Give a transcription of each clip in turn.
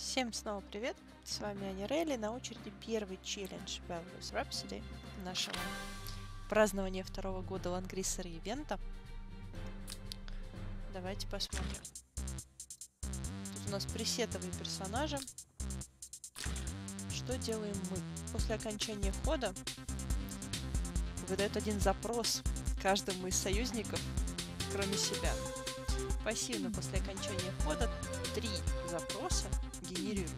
Всем снова привет! С вами Аня Рейли. На очереди первый челлендж Boundless Rhapsody нашего празднования второго года лангрисера ивента. Давайте посмотрим. Тут у нас пресетовые персонажи. Что делаем мы? После окончания хода выдает один запрос каждому из союзников, кроме себя. Пассивно после окончания хода три запроса генерируются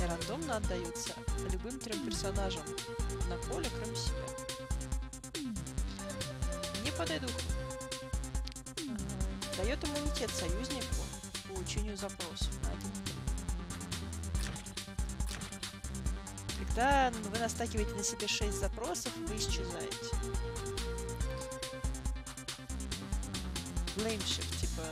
и рандомно отдаются любым трем персонажам на поле, кроме себя. Не подойдут. Дает иммунитет союзнику по получению запроса Когда вы настакиваете на себе 6 запросов, вы исчезаете. Blame shift, типа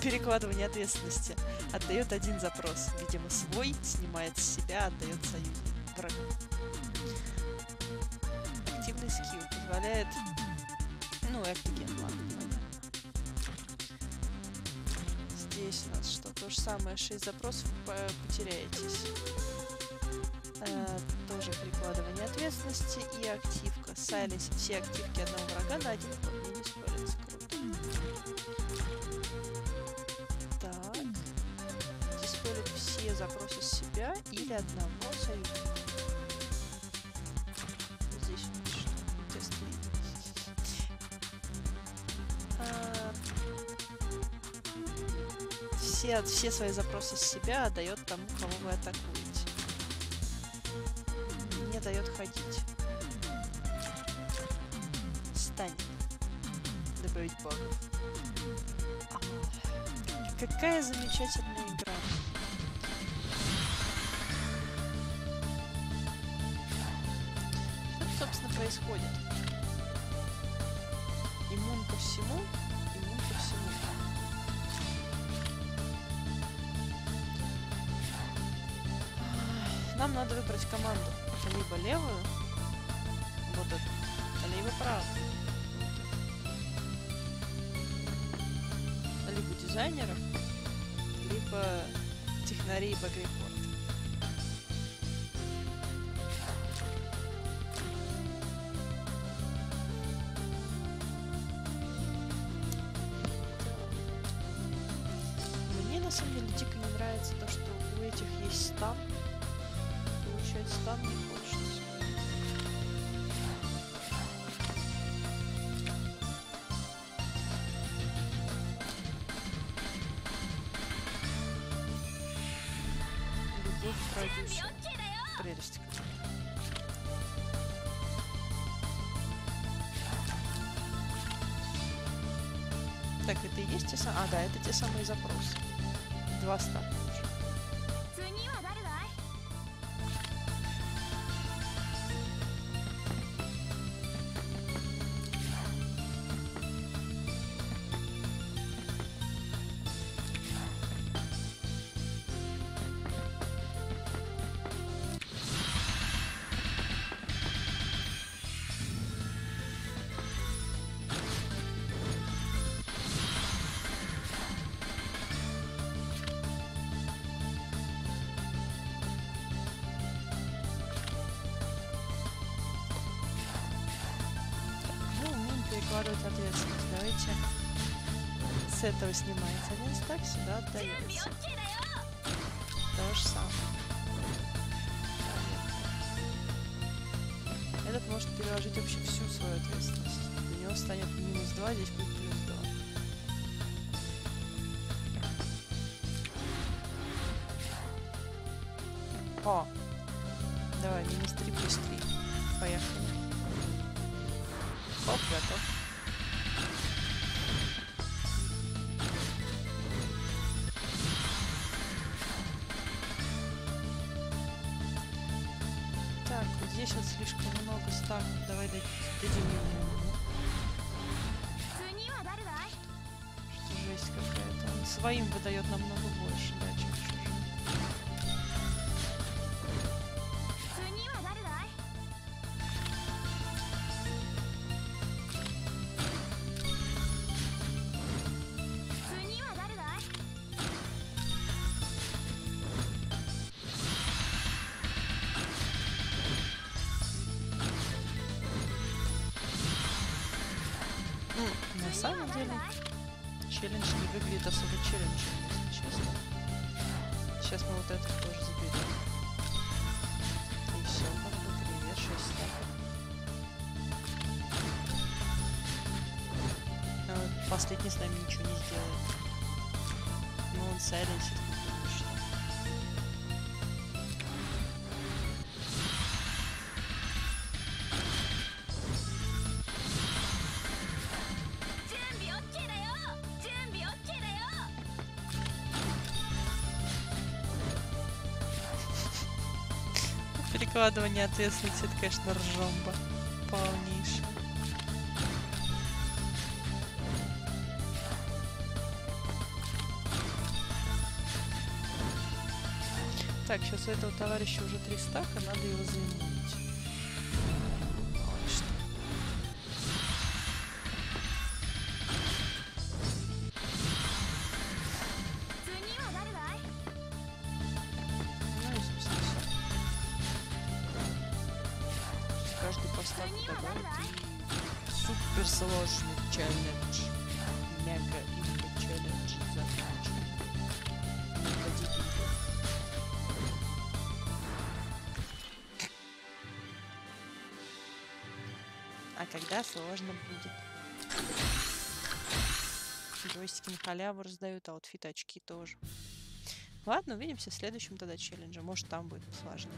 перекладывание ответственности. Отдает один запрос. Видимо, свой снимает с себя, отдает союзник врагу. Активный скилл позволяет... Ну, офиген, ладно, Здесь у нас что? То же самое, 6 запросов, потеряетесь. Э, тоже прикладывание ответственности и активка. Сайленсит все активки одного врага на один ход. Не спорится. все запросы с себя или одного союзника. Здесь у нас что? Тест а, все, все свои запросы с себя отдает тому, кого вы атакуете. Не дает ходить. Добавить багов. Какая замечательная игра. происходит. Иммун ко всему, иммун ко всему. Нам надо выбрать команду. Либо левую, вот эту, либо правую. Дизайнеров, либо технарей Багрипорт. на самом деле дико не нравится то, что у этих есть стан. Получать стан не хочется. Любовь продюсера. Прелесть Так, это и есть те самые... А, да, это те самые запросы два стака. Перекладывать ответственность. Давайте с этого снимается один стак, сюда отдается. То же самое. Этот может переложить вообще всю свою ответственность. У него станет минус 2, здесь будет плюс 2. О! Давай, минус 3 плюс 3. Поехали. Оп, готов. Здесь вот слишком много стаков. Давай дадим ему. Жесть какая-то. Он своим выдает намного больше, да, чем челлендж не выглядит особо челленджем, если честно. Сейчас мы вот это тоже заберем. Все, привет, 6 стаков. А вот последний с нами ничего не сделает. Ну, он сайленсит, Перекладывание ответственности, это, конечно, ржомба полнейшая. Так, сейчас у этого товарища уже три стака, надо его заменить. Супер сложный челлендж. Мега имба челлендж закончен. Мега дебильный. А когда сложно будет? Джойстики на халяву раздают, а аутфиты очки тоже. Ладно, увидимся в следующем тогда челлендже. Может, там будет сложнее.